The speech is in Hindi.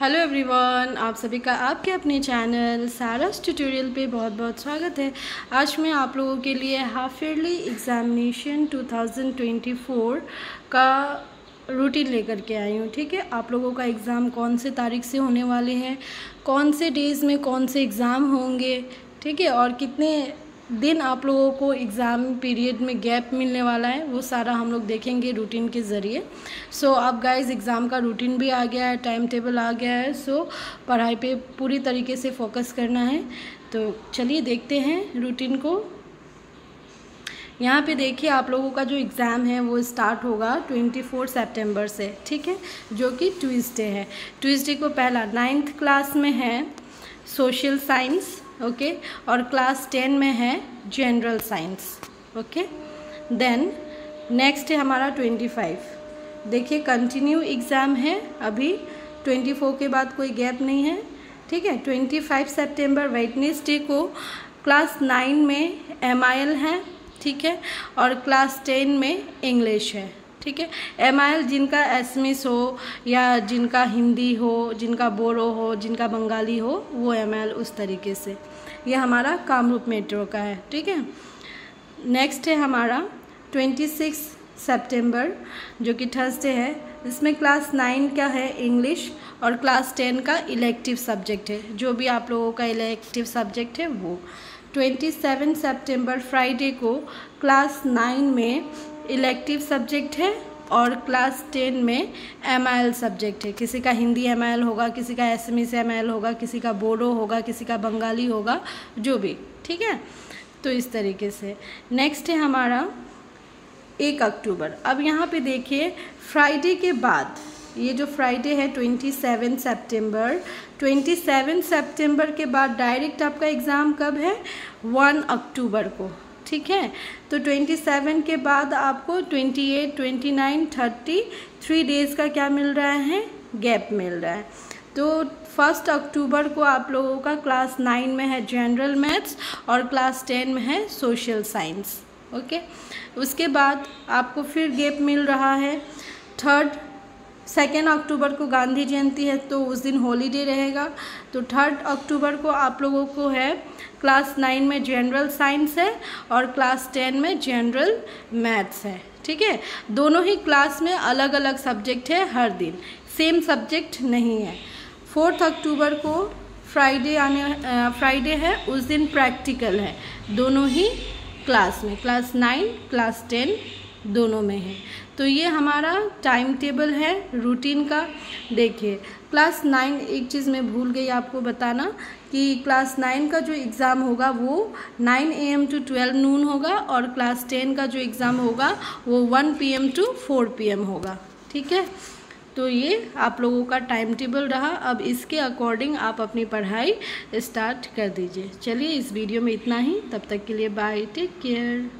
हेलो एवरीवन आप सभी का आपके अपने चैनल सारस ट्यूटोरियल पे बहुत बहुत स्वागत है। आज मैं आप लोगों के लिए हाफ़ ईयरली एग्ज़ामिनेशन 2024 का रूटीन लेकर के आई हूँ, ठीक है? आप लोगों का एग्ज़ाम कौन से तारीख से होने वाले हैं, कौन से डेज़ में कौन से एग्ज़ाम होंगे, ठीक है? और कितने दिन आप लोगों को एग्ज़ाम पीरियड में गैप मिलने वाला है वो सारा हम लोग देखेंगे रूटीन के ज़रिए। सो so, अब गाइस एग्ज़ाम का रूटीन भी आ गया है टाइम टेबल आ गया है सो so, पढ़ाई पे पूरी तरीके से फोकस करना है। तो चलिए देखते हैं रूटीन को। यहाँ पे देखिए आप लोगों का जो एग्ज़ाम है वो स्टार्ट होगा 24 सितंबर से ठीक है? जो कि ट्यूसडे है। ट्यूसडे को पहला नाइन्थ क्लास में है सोशल साइंस ओके और क्लास टेन में है general science okay then next है हमारा ट्वेंटी फाइव देखिए कंटिन्यू एग्ज़ाम है अभी. ट्वेंटी फोर के बाद कोई गैप नहीं है. ठीक है? ट्वेंटी फाइव सेप्टेम्बर वेटनेसडे को क्लास नाइन में एमआईएल है. ठीक है? और क्लास टेन में इंग्लिश है. ठीक है? एम जिनका एसमिस हो या जिनका हिंदी हो, जिनका बोरो हो, जिनका बंगाली हो, वो एम उस तरीके से। ये हमारा कामरूप मेट्रो का है, ठीक है? नेक्स्ट है हमारा ट्वेंटी सिक्स सेप्टेम्बर, जो कि थर्सडे है। इसमें क्लास नाइन का है इंग्लिश और क्लास टेन का इलेक्टिव सब्जेक्ट है। जो भी आप लोगों का इलेक्टिव सब्जेक्ट है वो। ट्वेंटी सेवन सेप्टेम्बर फ्राइडे को क्लास नाइन में इलेक्टिव सब्जेक्ट है और क्लास टेन में एम सब्जेक्ट है। किसी का हिंदी एम होगा, किसी का एस एम होगा, किसी का बोडो होगा, किसी का बंगाली होगा, जो भी, ठीक है? तो इस तरीके से। नेक्स्ट है हमारा एक अक्टूबर। अब यहाँ पे देखिए फ्राइडे के बाद, ये जो फ्राइडे है twenty seven September twenty seven September के बाद डायरेक्ट आपका एग्ज़ाम कब है? वन अक्टूबर को। ठीक है? तो 27 के बाद आपको 28, 29, 30 थ्री डेज़ का क्या मिल रहा है? गैप मिल रहा है। तो फ़र्स्ट अक्टूबर को आप लोगों का क्लास नाइन में है जनरल मैथ्स और क्लास टेन में है सोशल साइंस ओके उसके बाद आपको फिर गैप मिल रहा है। थर्ड सेकेंड अक्टूबर को गांधी जयंती है तो उस दिन हॉलीडे रहेगा। तो थर्ड अक्टूबर को आप लोगों को है क्लास नाइन में जनरल साइंस है और क्लास टेन में जनरल मैथ्स है, ठीक है? दोनों ही क्लास में अलग अलग सब्जेक्ट है हर दिन सेम सब्जेक्ट नहीं है। फोर्थ अक्टूबर को फ्राइडे आने फ्राइडे है, उस दिन प्रैक्टिकल है, दोनों ही क्लास में क्लास नाइन क्लास टेन दोनों में है। तो ये हमारा टाइम टेबल है रूटीन का। देखिए क्लास नाइन एक चीज़ मैं भूल गई आपको बताना कि क्लास नाइन का जो एग्ज़ाम होगा वो nine A M to twelve noon होगा और क्लास टेन का जो एग्ज़ाम होगा वो one P M to four P M होगा। ठीक है? तो ये आप लोगों का टाइम टेबल रहा। अब इसके अकॉर्डिंग आप अपनी पढ़ाई स्टार्ट कर दीजिए। चलिए इस वीडियो में इतना ही। तब तक के लिए बाय टेक केयर